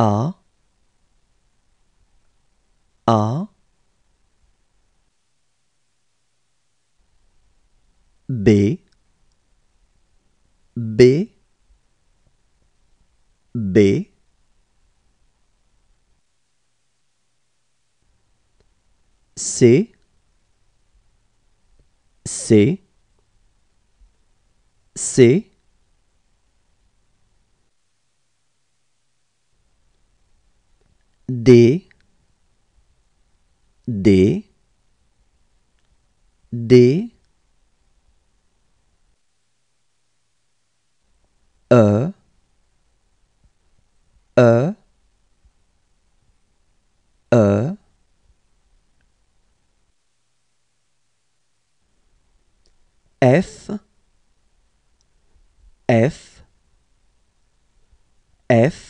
A. A. B. B. B. C. C. C D D D E E E F F F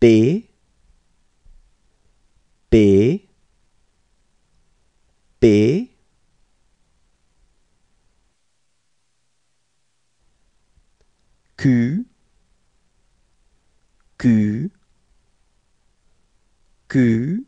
B B B Q Q Q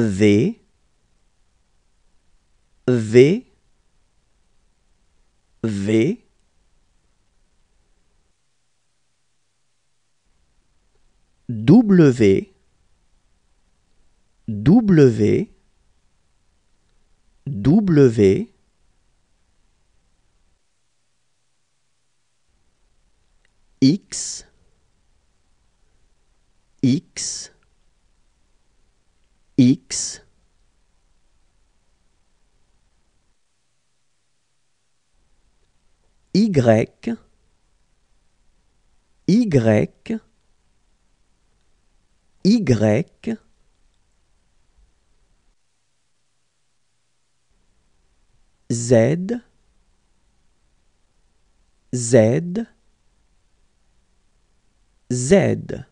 V V V. W W W. X X X. Y. Y. Y Z. Z. Z